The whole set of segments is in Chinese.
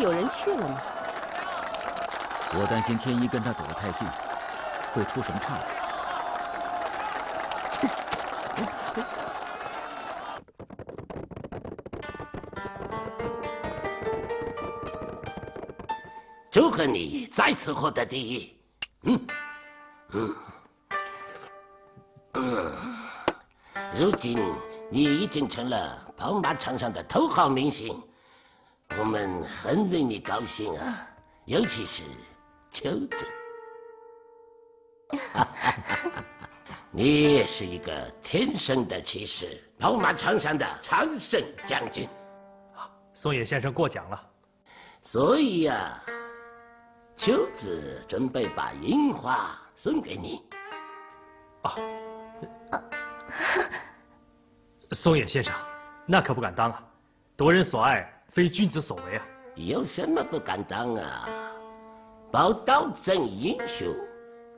有人去了吗？我担心天一跟他走得太近，会出什么岔子。祝贺你再次获得第一。嗯，嗯，嗯。如今你已经成了跑马场上的头号明星，我们很为你高兴啊，尤其是秋子。你是一个天生的骑士，跑马长山的常胜将军。松野先生过奖了。所以呀。秋子准备把樱花送给你。啊，松野先生，那可不敢当啊！夺人所爱，非君子所为啊！有什么不敢当啊？宝刀赠英雄，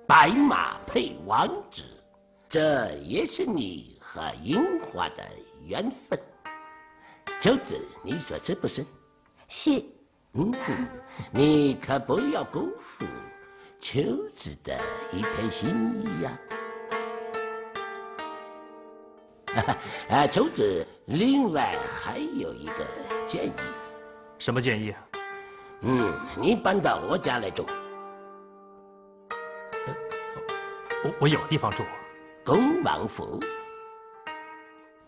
白马配王子，这也是你和樱花的缘分。秋子，你说是不是？是。嗯，你可不要辜负秋子的一片心意呀！啊，秋子，另外还有一个建议。什么建议？嗯，你搬到我家来住。我我有地方住。恭王府。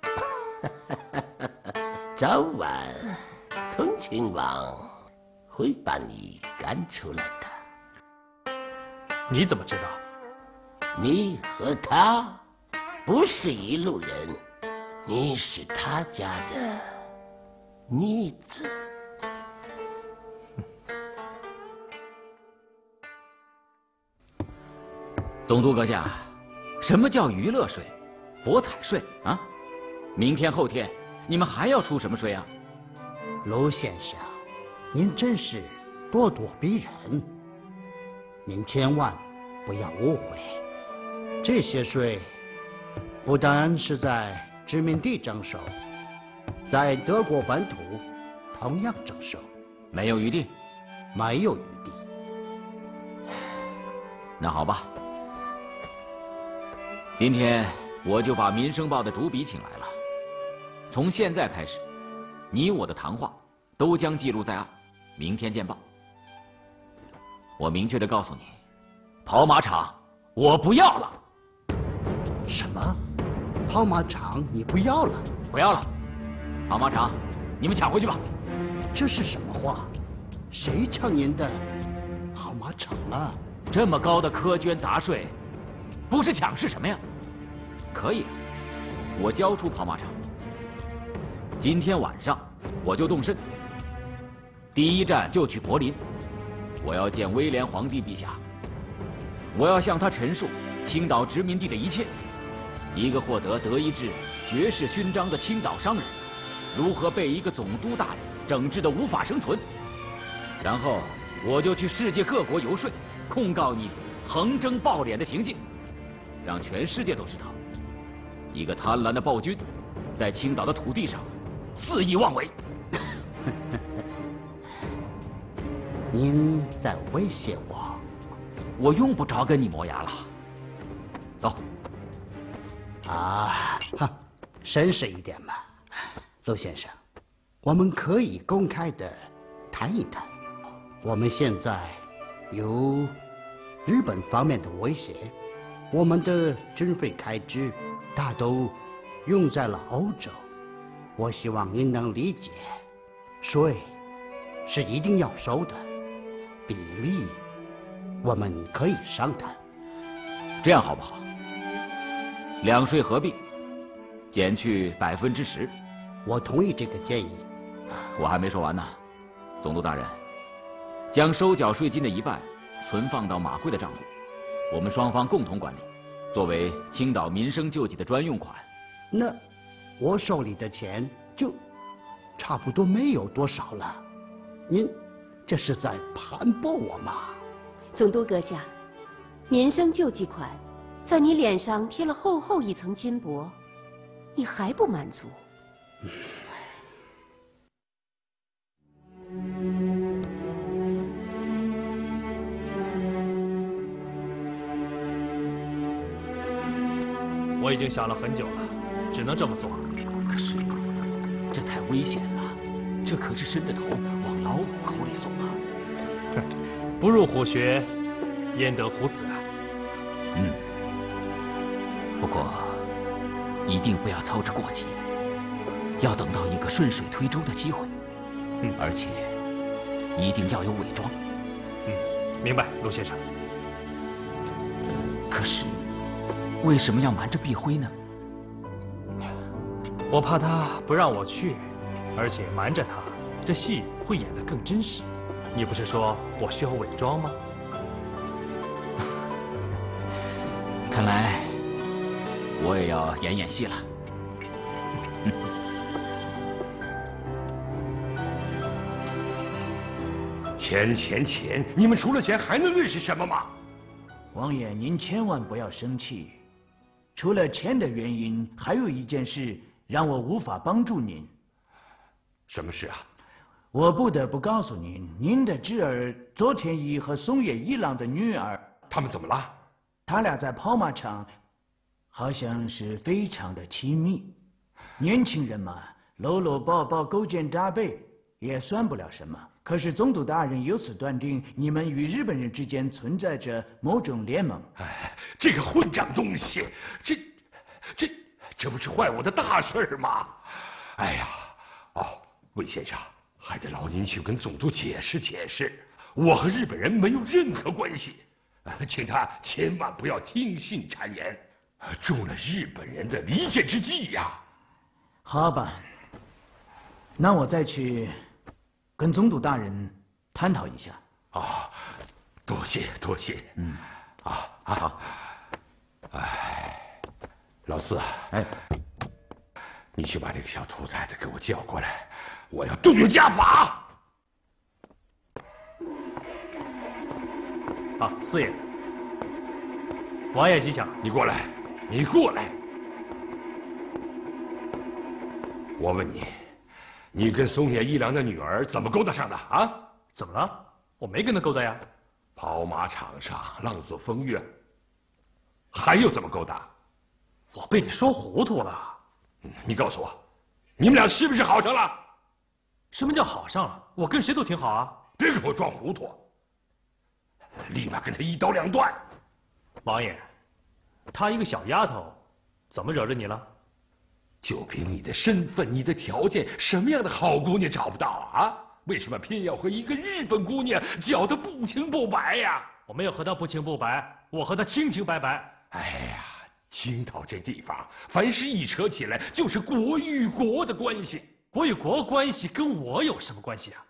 早晚，恭亲王。会把你赶出来的。你怎么知道？你和他不是一路人，你是他家的逆子。总督阁下，什么叫娱乐税、博彩税啊？明天后天，你们还要出什么税啊？卢先生。您真是咄咄逼人！您千万不要误会，这些税不单是在殖民地征收，在德国本土同样征收，没有余地，没有余地。那好吧，今天我就把《民生报》的主笔请来了。从现在开始，你我的谈话都将记录在案。明天见报。我明确的告诉你，跑马场我不要了。什么？跑马场你不要了？不要了。跑马场，你们抢回去吧。这是什么话？谁抢您的跑马场了？这么高的苛捐杂税，不是抢是什么呀？可以，我交出跑马场。今天晚上我就动身。第一站就去柏林，我要见威廉皇帝陛下。我要向他陈述青岛殖民地的一切，一个获得德意志爵士勋章的青岛商人，如何被一个总督大人整治的无法生存。然后我就去世界各国游说，控告你横征暴敛的行径，让全世界都知道，一个贪婪的暴君，在青岛的土地上肆意妄为。您在威胁我，我用不着跟你磨牙了。走。啊，哈，绅士一点嘛，陆先生，我们可以公开的谈一谈。我们现在有日本方面的威胁，我们的军费开支大都用在了欧洲。我希望您能理解，税是一定要收的。比例，我们可以商谈。这样好不好？两税合并，减去百分之十。我同意这个建议。我还没说完呢。总督大人，将收缴税金的一半存放到马会的账户，我们双方共同管理，作为青岛民生救济的专用款。那我手里的钱就差不多没有多少了。您这是在盘剥我吗？总督阁下，民生救济款在你脸上贴了厚厚一层金箔，你还不满足？我已经想了很久了，只能这么做。可是，这太危险了，这可是伸着头往老虎口里送啊！哼，不入虎穴，焉得虎子啊？嗯。不过，一定不要操之过急，要等到一个顺水推舟的机会。嗯，而且一定要有伪装。嗯，明白，陆先生。可是。为什么要瞒着碧辉呢？我怕他不让我去，而且瞒着他，这戏会演得更真实。你不是说我需要伪装吗？看来我也要演演戏了。钱钱钱！你们除了钱还能认识什么吗？王爷，您千万不要生气。除了钱的原因，还有一件事让我无法帮助您。什么事啊？我不得不告诉您，您的侄儿佐田一和松野一郎的女儿，他们怎么了？他俩在跑马场，好像是非常的亲密。年轻人嘛，搂搂抱抱、勾肩搭背，也算不了什么。可是总督大人由此断定，你们与日本人之间存在着某种联盟。哎，这个混账东西，这、这、这不是坏我的大事儿吗？哎呀，哦，魏先生，还得劳您去跟总督解释解释，我和日本人没有任何关系，请他千万不要听信谗言，中了日本人的离间之计呀。好吧，那我再去。跟总督大人探讨一下。啊，多谢多谢，嗯，啊啊。好，哎，老四，哎，你去把这个小兔崽子给我叫过来，我要动用家法。好，四爷，王爷吉祥，你过来，你过来，我问你。你跟松野一郎的女儿怎么勾搭上的啊？怎么了？我没跟他勾搭呀。跑马场上浪子风月，还有怎么勾搭？我被你说糊涂了。你告诉我，你们俩是不是好上了？什么叫好上了？我跟谁都挺好啊。别给我装糊涂，立马跟他一刀两断。王爷，她一个小丫头，怎么惹着你了？就凭你的身份、你的条件，什么样的好姑娘找不到啊？为什么偏要和一个日本姑娘搅得不清不白呀？我没有和她不清不白，我和她清清白白。哎呀，青岛这地方，凡事一扯起来就是国与国的关系。国与国关系跟我有什么关系啊？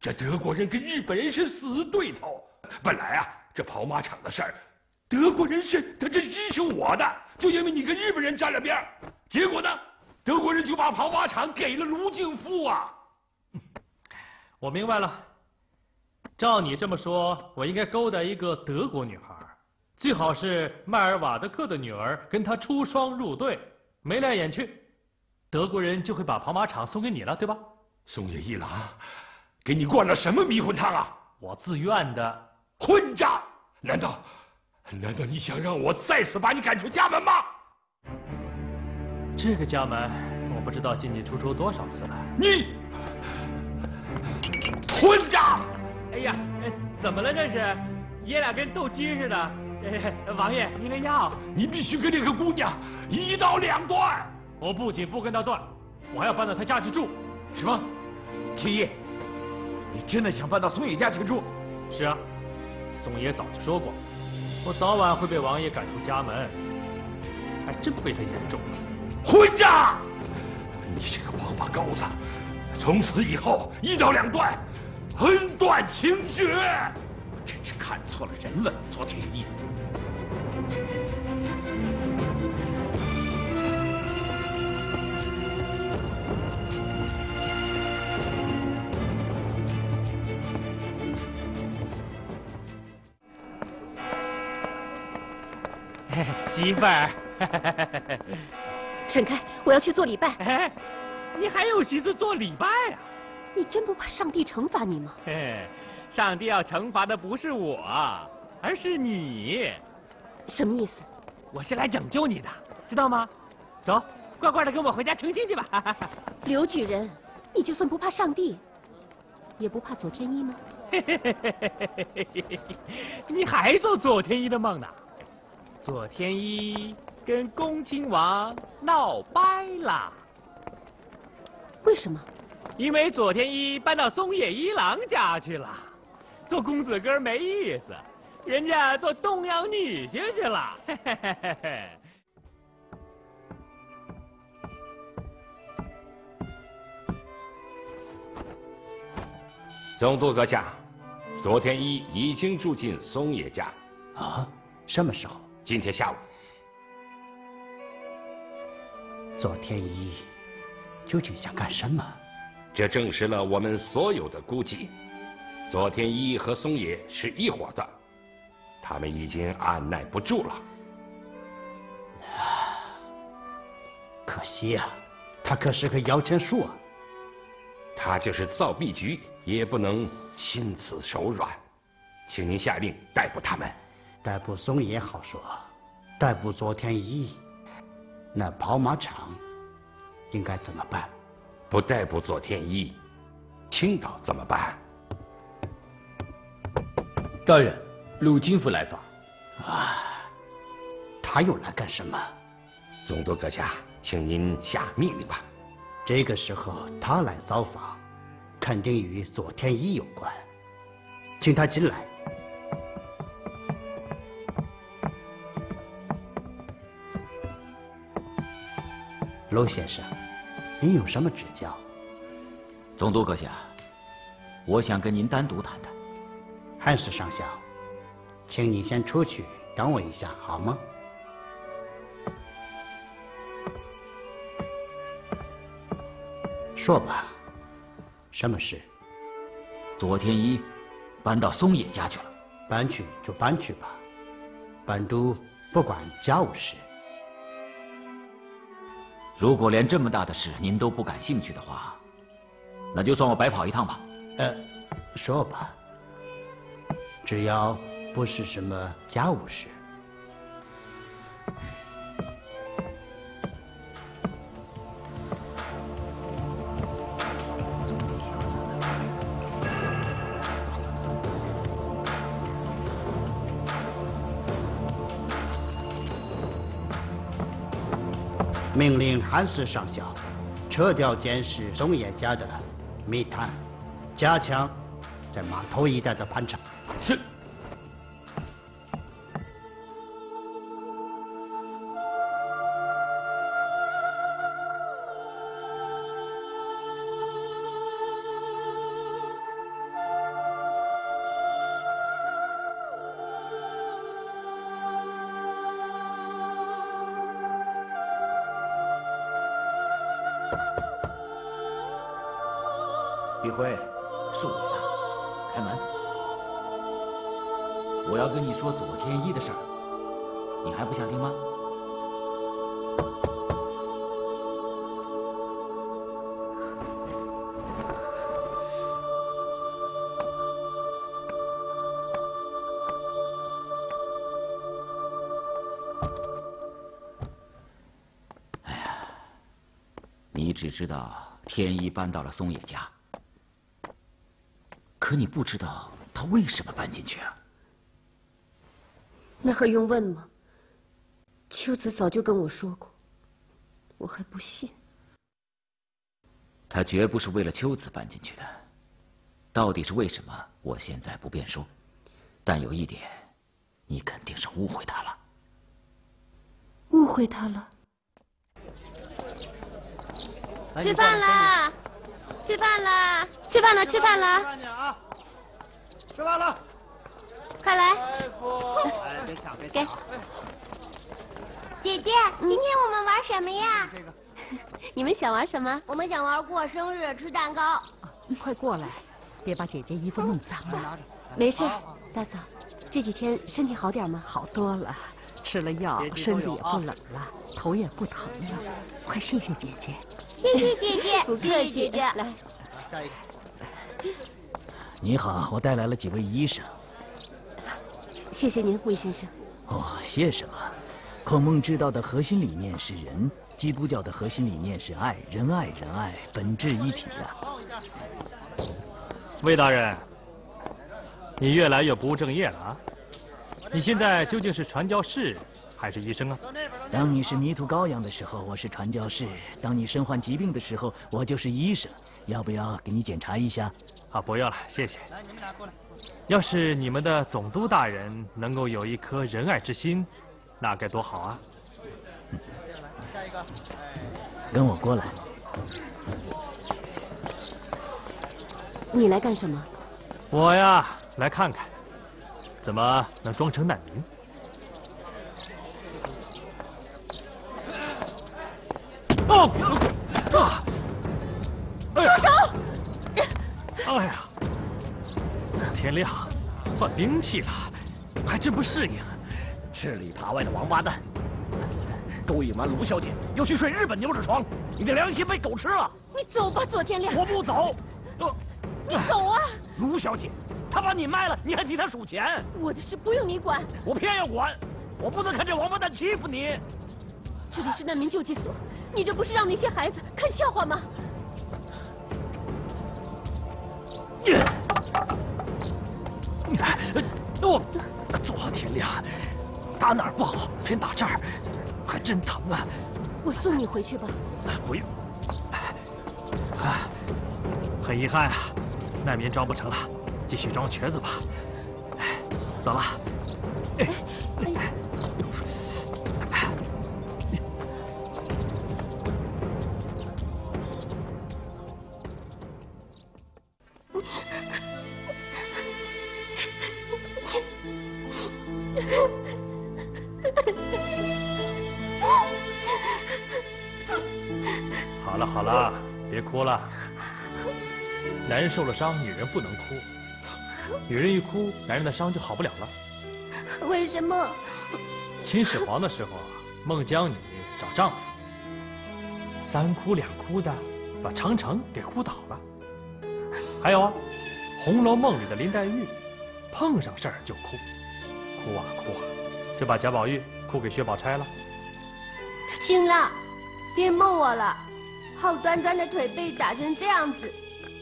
这德国人跟日本人是死对头。本来啊，这跑马场的事儿，德国人是他这是支持我的，就因为你跟日本人沾了边结果呢？德国人就把跑马场给了卢敬夫啊！我明白了。照你这么说，我应该勾搭一个德国女孩，最好是迈尔瓦德克的女儿，跟他出双入对，眉来眼去，德国人就会把跑马场送给你了，对吧？松野一郎，给你灌了什么迷魂汤啊？我自愿的。混账！难道，难道你想让我再次把你赶出家门吗？这个家门，我不知道进进出出多少次了。你混账！哎呀，哎怎么了这是？爷俩跟斗鸡似的。王爷，您的药。你必须跟这个姑娘一刀两断。我不仅不跟她断，我还要搬到她家去住。什么？天一，你真的想搬到松野家去住？是啊，松野早就说过，我早晚会被王爷赶出家门。还真被他言中了。混账！你这个王八羔子，从此以后一刀两断，恩断情绝。我真是看错了人了，左天一。媳妇儿，沈开！我要去做礼拜。哎，你还有心思做礼拜啊？你真不怕上帝惩罚你吗？嘿，上帝要惩罚的不是我，而是你。什么意思？我是来拯救你的，知道吗？走，乖乖的跟我回家成亲去吧。刘举人，你就算不怕上帝，也不怕左天一吗？你还做左天一的梦呢？左天一跟恭亲王闹掰了。为什么？因为左天一搬到松野一郎家去了，做公子哥没意思，人家做东洋女婿去了。总督阁下，左天一已经住进松野家。啊？什么时候？今天下午。左天一究竟想干什么？这证实了我们所有的估计，左天一和松野是一伙的，他们已经按耐不住了。可惜呀、他可是个摇钱树啊！他就是造币局也不能心慈手软，请您下令逮捕他们。逮捕松也好说，逮捕左天一，那跑马场应该怎么办？不逮捕左天一，青岛怎么办？大人，陆金府来访。啊他又来干什么？总督阁下，请您下命令吧。这个时候他来造访，肯定与左天一有关，请他进来。陆先生，您有什么指教？总督阁下，我想跟您单独谈谈。汉室上校，请你先出去等我一下，好吗？说吧，什么事？左天一搬到松野家去了。搬去就搬去吧，本都不管家务事。如果连这么大的事您都不感兴趣的话，那就算我白跑一趟吧。呃，说吧，只要不是什么家务事。韩斯上校撤掉监视松野家的密探，加强在码头一带的盘查。是。李辉，是我呀，开门。我要跟你说左天一的事儿，你还不想听吗？哎呀，你只知道天一搬到了松野家。可你不知道他为什么搬进去啊？那还用问吗？秋子早就跟我说过，我还不信。他绝不是为了秋子搬进去的，到底是为什么？我现在不便说，但有一点，你肯定是误会他了。误会他了。吃饭啦！吃饭啦！吃饭了！吃饭了！吃饭了。快来！哎，别抢，别抢。姐姐，今天我们玩什么呀？这个。你们想玩什么？我们想玩过生日，吃蛋糕。快过来，别把姐姐衣服弄脏了。没事，大嫂，这几天身体好点吗？好多了，吃了药，身子也不冷了，头也不疼了。快谢谢姐姐。谢谢姐姐，不客气。来，下一个。你好，我带来了几位医生。谢谢您，魏先生。哦，谢什么？孔孟之道的核心理念是仁，基督教的核心理念是爱，仁爱仁爱，本质一体的。魏大人，你越来越不务正业了啊！你现在究竟是传教士还是医生啊？当你是迷途羔羊的时候，我是传教士；当你身患疾病的时候，我就是医生。要不要给你检查一下？啊，不要了，谢谢。来，你们俩过来。要是你们的总督大人能够有一颗仁爱之心，那该多好啊！下一个，跟我过来。你来干什么？我呀，来看看，怎么能装成难民。哦！啊！住手！哎呀！天亮，换兵器了，还真不适应。吃里扒外的王八蛋，勾引完卢小姐，又去睡日本妞的床，你的良心被狗吃了！你走吧，左天亮。我不走。你走啊！卢小姐，她把你卖了，你还替她数钱？我的事不用你管。我偏要管，我不能看这王八蛋欺负你。这里是难民救济所，你这不是让那些孩子看笑话吗？哦，左天亮，打哪儿不好，偏打这儿，还真疼啊！我送你回去吧。不用。很遗憾啊，难民装不成了，继续装瘸子吧。走了。哎。别哭了。男人受了伤，女人不能哭。女人一哭，男人的伤就好不了了。为什么？秦始皇的时候啊，孟姜女找丈夫，三哭两哭的，把长城给哭倒了。还有啊，《红楼梦》里的林黛玉，碰上事儿就哭，哭啊哭啊，就把贾宝玉哭给薛宝钗了。行了，别梦我了，好端端的腿被打成这样子，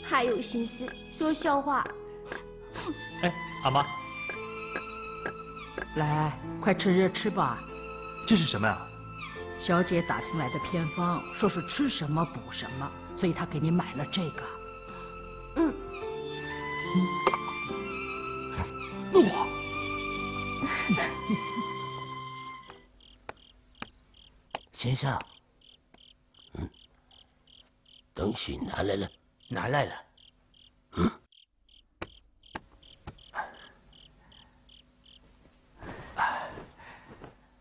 还有心思说笑话。哎，阿妈，来，快趁热吃吧。这是什么呀？小姐打听来的偏方，说是吃什么补什么，所以她给你买了这个。嗯。哇！先生，嗯，东西拿来了，拿来了。嗯。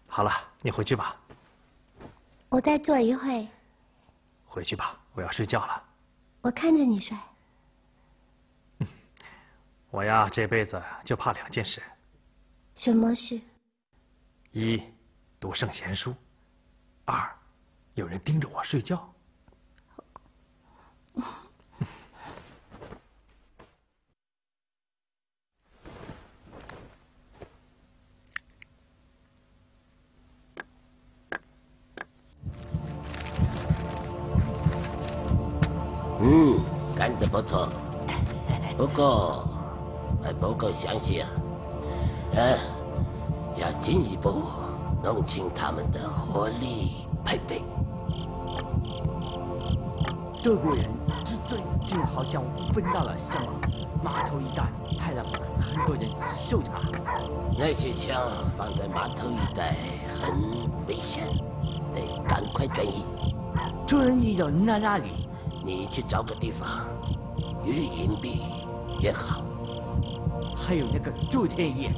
好了，你回去吧。我再坐一会。回去吧，我要睡觉了。我看着你睡。我呀，这辈子就怕两件事。什么事？一，读圣贤书；二，有人盯着我睡觉。不错，不过还不够详细啊。呃，要进一步弄清他们的火力配备。德国人最近好像分到了什么码头一带，派了很多人搜查。那些枪放在码头一带很危险，得赶快转移。转移到那那里？你去找个地方，越隐蔽越好。还有那个周天一，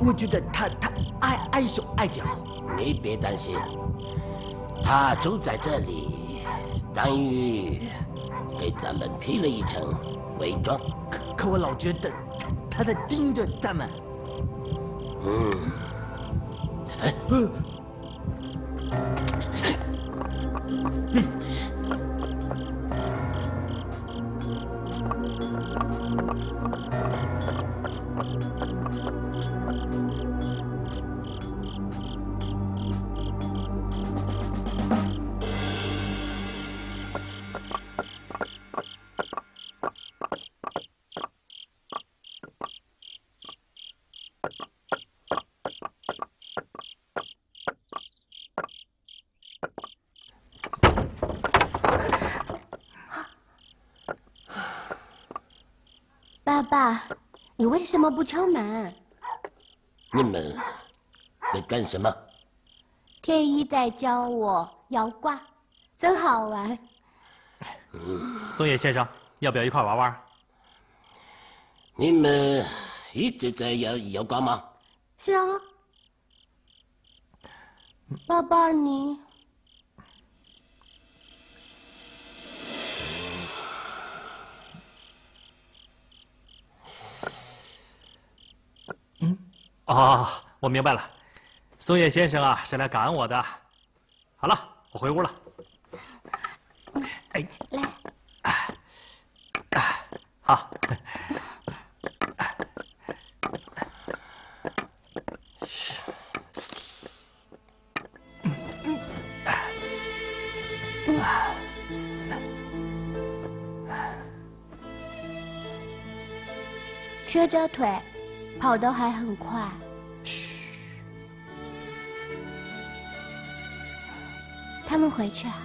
我觉得他他碍碍手碍脚。你别担心，他住在这里，等于给咱们披了一层伪装。可可我老觉得他他在盯着咱们。嗯。为什么不敲门？你们在干什么？天一在教我摇卦，真好玩。松野先生，要不要一块玩玩？你们一直在摇摇卦吗？是啊。爸爸，你。哦，我明白了，松叶先生啊是来赶我的。好了，我回屋了。哎，来，好。缺着腿。跑得还很快。他们回去啊。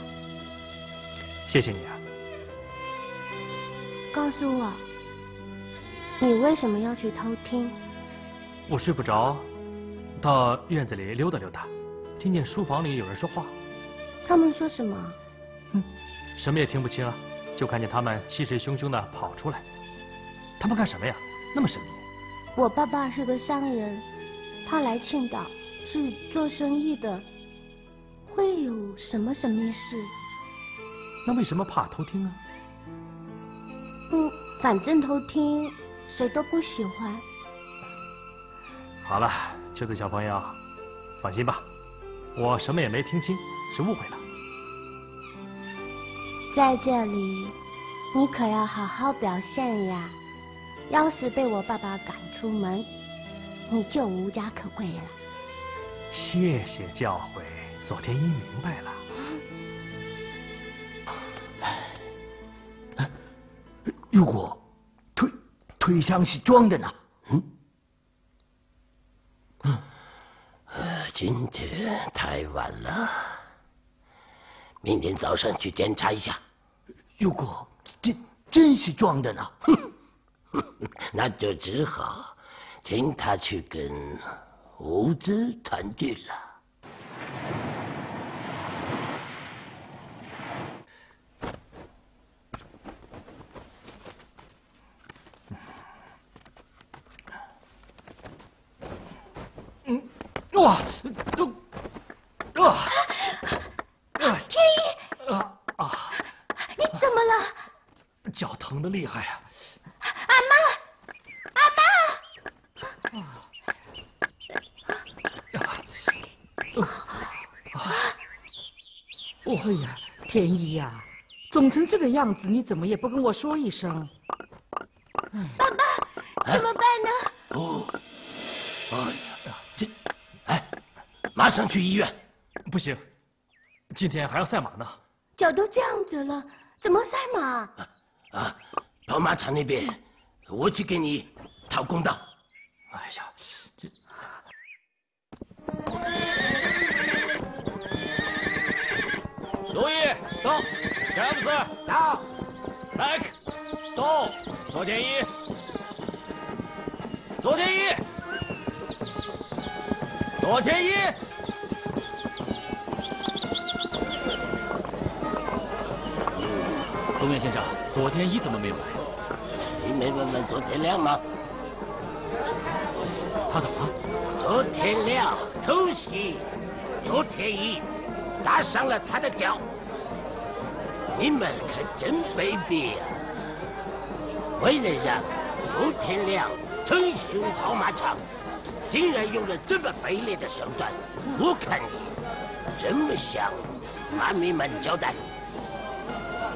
谢谢你啊。告诉我，你为什么要去偷听？我睡不着，到院子里溜达溜达，听见书房里有人说话。他们说什么？哼，什么也听不清啊，就看见他们气势汹汹的跑出来。他们干什么呀？那么神秘。我爸爸是个商人，他来青岛是做生意的，会有什么神秘事？那为什么怕偷听呢？嗯，反正偷听谁都不喜欢。好了，秋子小朋友，放心吧，我什么也没听清，是误会了。在这里，你可要好好表现呀。要是被我爸爸赶出门，你就无家可归了。谢谢教诲，左天一明白了。如果腿腿上是装的呢？嗯，呃，今天太晚了，明天早上去检查一下。如果真真是装的呢？哼。那就只好请他去跟无知团聚了。哇，都，啊，天一，啊啊，你怎么了？脚疼的厉害呀。哎呀，天一呀，肿成这个样子，你怎么也不跟我说一声？马上去医院。不行，今天还要赛马呢。脚都这样子了，怎么赛马？啊，跑马场那边，我去给你讨公道。哎呀，这。路易到，詹姆斯到，麦克到，左天一，左天一，左天一。松原先生，左天一怎么没有来？你没问问左天亮吗？他怎么了？左天亮偷袭，左天一打伤了他的脚。你们可真卑鄙啊！为了让昨天亮称雄跑马场，竟然用了这么卑劣的手段。我看你怎么向马迷们交代？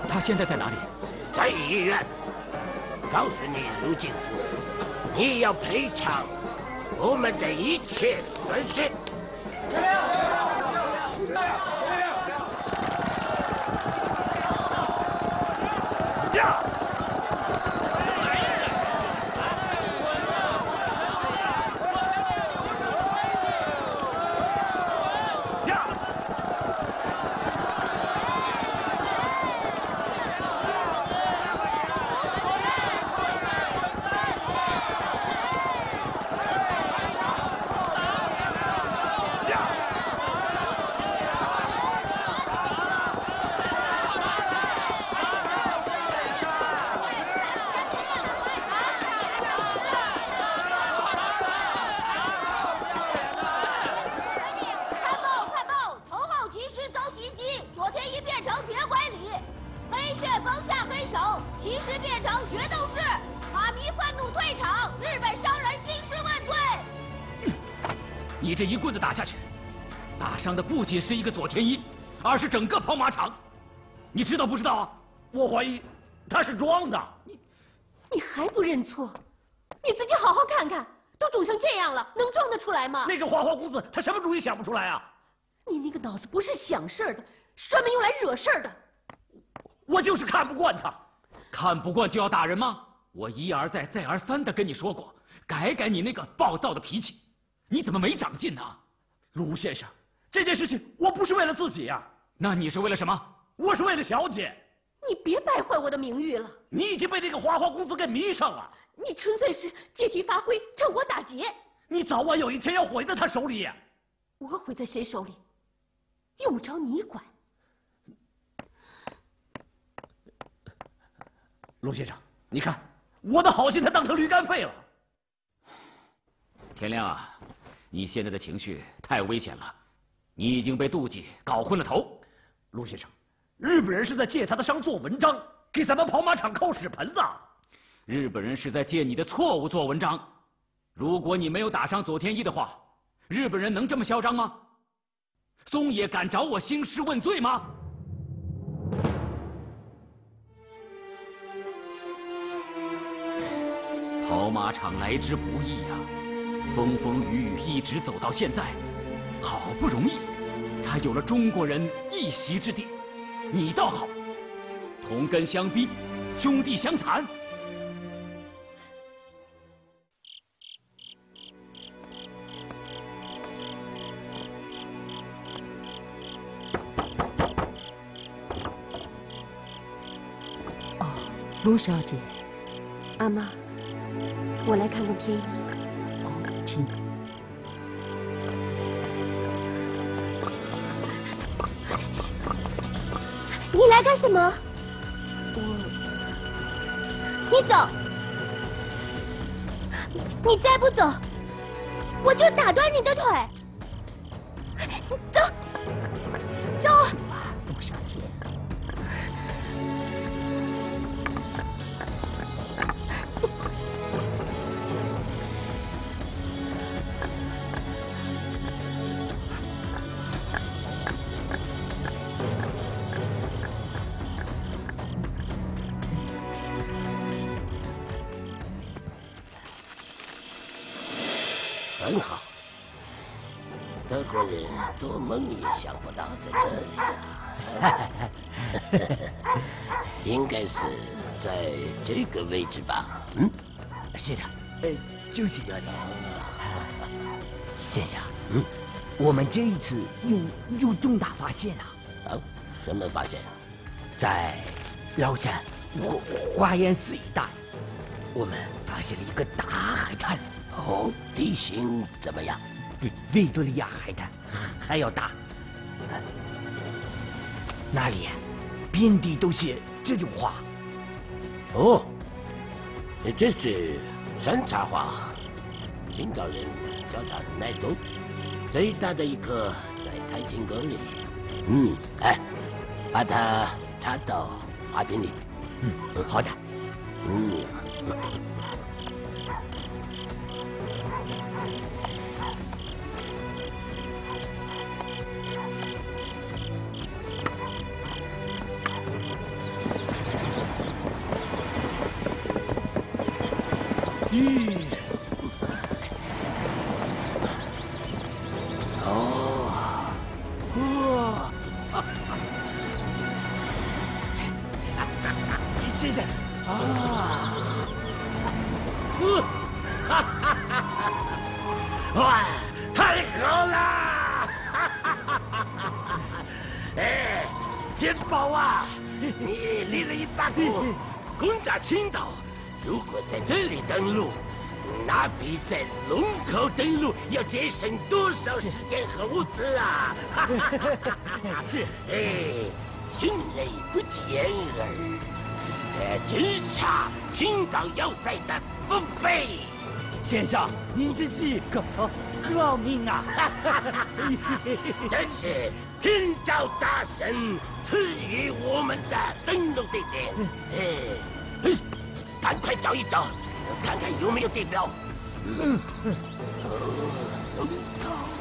他现在在哪里？在医院。告诉你，卢进福，你要赔偿我们的一切损失。伤的不仅是一个左天一，而是整个跑马场。你知道不知道啊？我怀疑他是装的。你你还不认错？你自己好好看看，都肿成这样了，能装得出来吗？那个花花公子，他什么主意想不出来啊？你那个脑子不是想事儿的，是专门用来惹事儿的。我就是看不惯他。看不惯就要打人吗？我一而再、再而三的跟你说过，改改你那个暴躁的脾气。你怎么没长进呢？卢先生，这件事情我不是为了自己呀、那你是为了什么？我是为了小姐。你别败坏我的名誉了。你已经被那个花花公子给迷上了。你纯粹是借题发挥，趁火打劫。你早晚有一天要毁在他手里。我毁在谁手里，用不着你管。陆先生，你看我的好心他当成驴肝肺了。天亮啊，你现在的情绪太危险了，你已经被妒忌搞昏了头。卢先生，日本人是在借他的伤做文章，给咱们跑马场扣屎盆子。日本人是在借你的错误做文章。如果你没有打伤左天一的话，日本人能这么嚣张吗？松野敢找我兴师问罪吗？跑马场来之不易呀、风风雨雨一直走到现在，好不容易才有了中国人一席之地。你倒好，同根相逼，兄弟相残。卢小姐，阿妈，我来看看天一。来干什么？你走！你再不走，我就打断你的腿！做梦也想不到在这里啊！应该是在这个位置吧？嗯，是的，呃，就是这里。先生，嗯，我们这一次有有重大发现啊！啊，什么发现？在崂山花花岩寺一带，我们发现了一个大海滩。哦，地形怎么样？比维多利亚海滩还要大。呃那里遍地都是这种花。哦，这是山茶花，青岛人叫它奶冬，最大的一颗在太清沟里。嗯，哎，把它插到花瓶里。嗯，好的。嗯。宝啊，你立了一大功，攻打青岛。如果在这里登陆，那比在龙口登陆要节省多少时间和物资啊！是，哎，迅雷不及掩耳，呃，直插青岛要塞的腹背。先生，您这是高高明啊！真是天照大神赐予我们的登陆地点。哎。赶快找一找，看看有没有地标。嗯。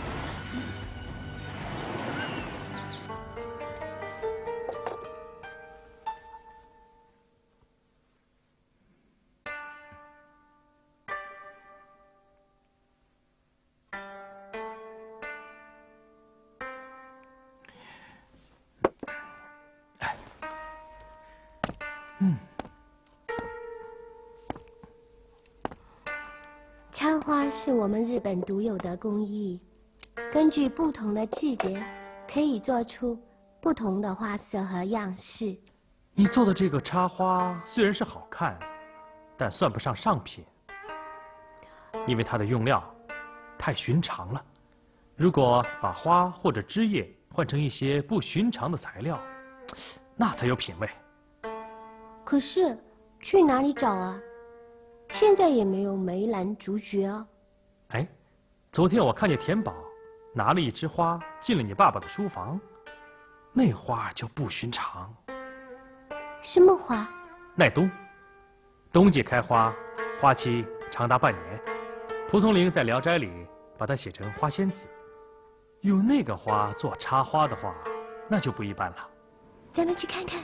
是我们日本独有的工艺，根据不同的季节，可以做出不同的花色和样式。你做的这个插花虽然是好看，但算不上上品，因为它的用料太寻常了。如果把花或者枝叶换成一些不寻常的材料，那才有品味。可是，去哪里找啊？现在也没有梅兰竹菊啊。哎，昨天我看见田宝拿了一枝花进了你爸爸的书房，那花就不寻常。什么花？耐冬，冬季开花，花期长达半年。蒲松龄在《聊斋》里把它写成花仙子。用那个花做插花的话，那就不一般了。咱们去看看。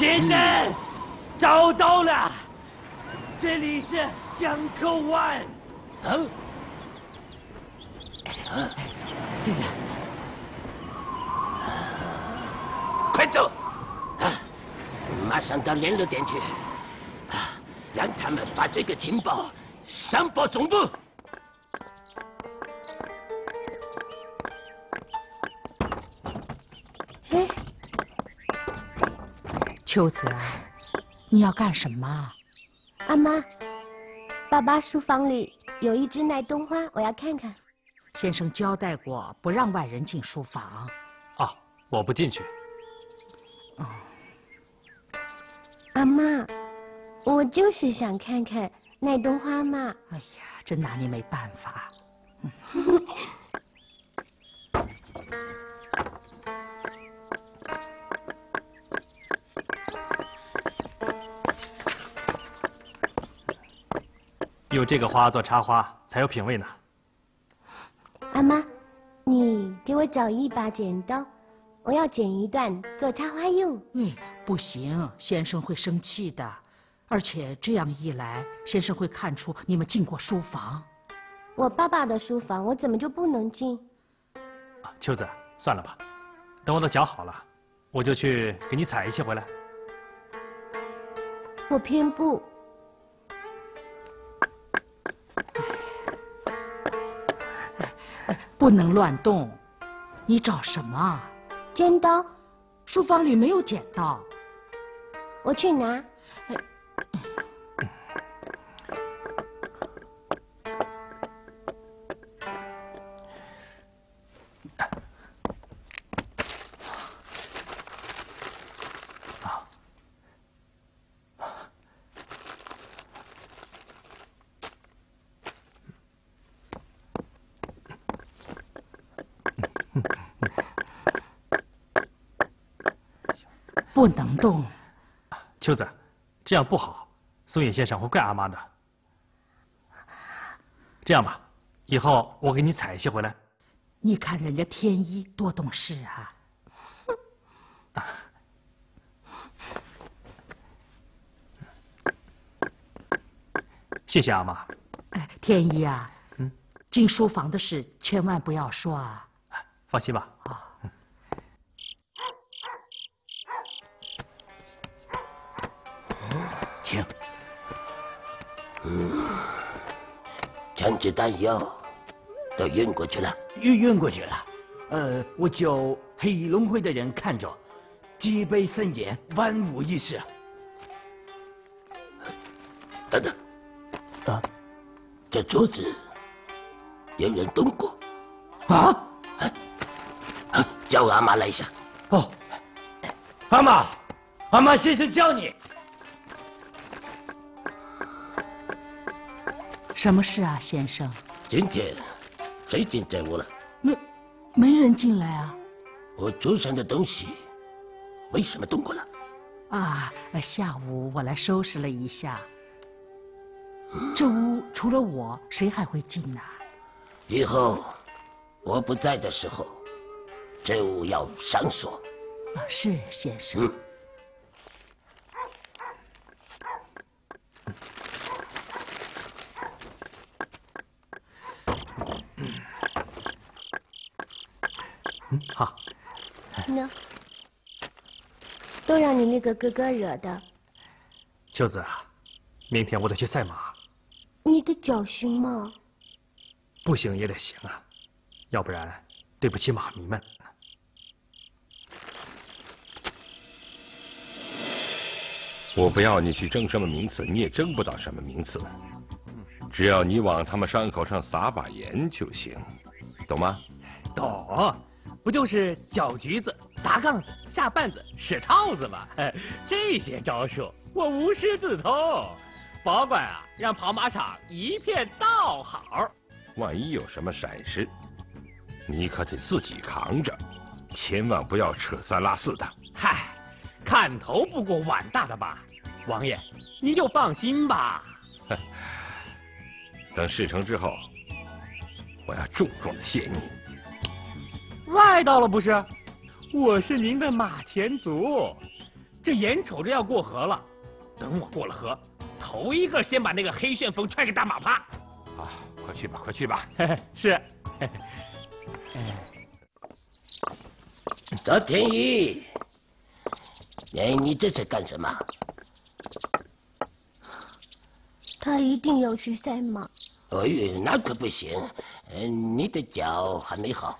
先生，找到了，这里是杨口湾。嗯，谢谢，快走，啊，马上到联络点去，啊，让他们把这个情报上报总部。秋子，你要干什么？阿妈，爸爸书房里有一只耐冬花，我要看看。先生交代过，不让外人进书房。啊，我不进去。哦，阿妈，我就是想看看耐冬花嘛。哎呀，真拿你没办法。有这个花做插花才有品味呢。阿妈，你给我找一把剪刀，我要剪一段做插花用。嗯，不行，先生会生气的。而且这样一来，先生会看出你们进过书房。我爸爸的书房，我怎么就不能进？秋子，算了吧，等我的脚好了，我就去给你采一些回来。我偏不。不能乱动，你找什么？剪刀。书房里没有剪刀。我去拿。动。秋子，这样不好，松野先生会怪阿妈的。这样吧，以后我给你采一些回来。你看人家天一多懂事啊！谢谢阿妈。哎，天一啊，嗯，进书房的事千万不要说啊。放心吧。枪支弹药都运过去了。运运过去了。呃，我叫黑龙会的人看着，戒备森严，万无一失。等等。啊，这桌子有人动过。啊？叫我阿妈来一下。哦，阿妈，阿妈先生叫你。什么事啊，先生？今天谁进这屋了？没，没人进来啊。我桌上的东西为什么动过了？啊，下午我来收拾了一下。这屋除了我，谁还会进呢？以后我不在的时候，这屋要上锁。啊，是先生。嗯。嗯，好。那，都让你那个哥哥惹的。秋子啊，明天我得去赛马。你的脚行吗？不行也得行啊，要不然对不起马迷们。我不要你去争什么名次，你也争不到什么名次。只要你往他们伤口上撒把盐就行，懂吗？懂。不就是搅橘子、砸杠子、下绊子、使套子吗？这些招数我无师自通，保管啊，让跑马场一片道好。万一有什么闪失，你可得自己扛着，千万不要扯三拉四的。嗨，砍头不过碗大的吧，王爷，您就放心吧。等事成之后，我要重重的谢你。外到了不是？我是您的马前卒，这眼瞅着要过河了，等我过了河，头一个先把那个黑旋风踹个大马趴。啊，快去吧，快去吧。是。赵天一，哎，你这是干什么？他一定要去赛马。哎呦，那可不行，嗯，你的脚还没好。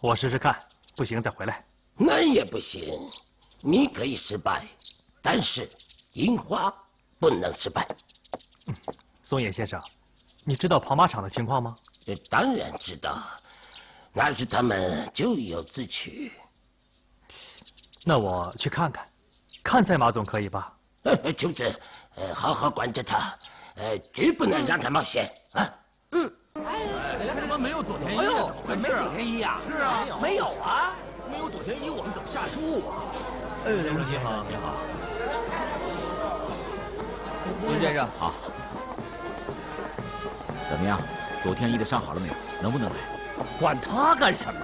我试试看，不行再回来。那也不行，你可以失败，但是樱花不能失败。松野先生，你知道跑马场的情况吗？当然知道，那是他们咎由自取。那我去看看，看赛马总可以吧？秋子，呃，好好管着他，呃，绝不能让他冒险啊。嗯。没有左田一？怎么没左田一呀？是啊，没有啊，没有左田一，我们怎么下注啊？哎，刘书记好，你好。林先生好。怎么样，左天一的伤好了没有？能不能来？管他干什么？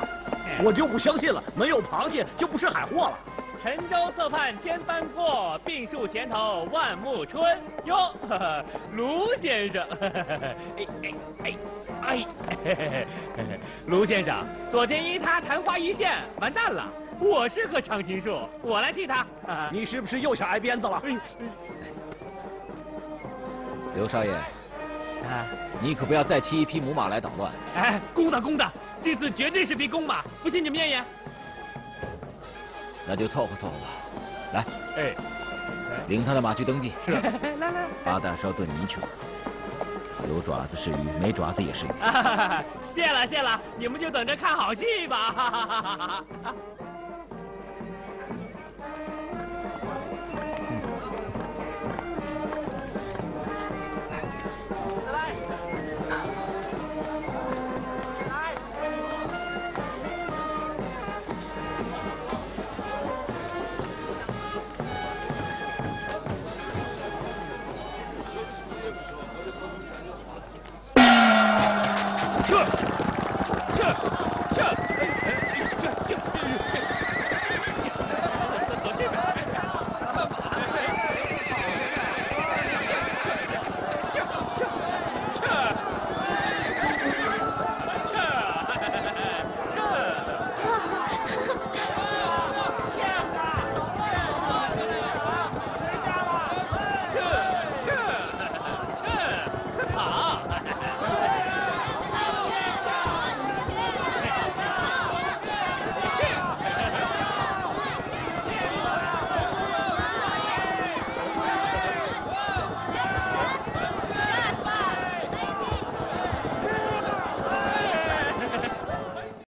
我就不相信了，没有螃蟹就不是海货了。沉舟侧畔千帆过，病树前头万木春。哟，卢先生，哎哎哎哎，卢先生，左天一他昙花一现，完蛋了。我是棵常青树，我来替他。你是不是又想挨鞭子了？刘少爷，啊，你可不要再骑一匹母马来捣乱。哎，公的公的，这次绝对是匹公马，不信你们验验。那就凑合凑合吧，来，哎，领他的马去登记。是，来来，八大烧炖泥鳅，有爪子是鱼，没爪子也是鱼。谢了谢了，你们就等着看好戏吧。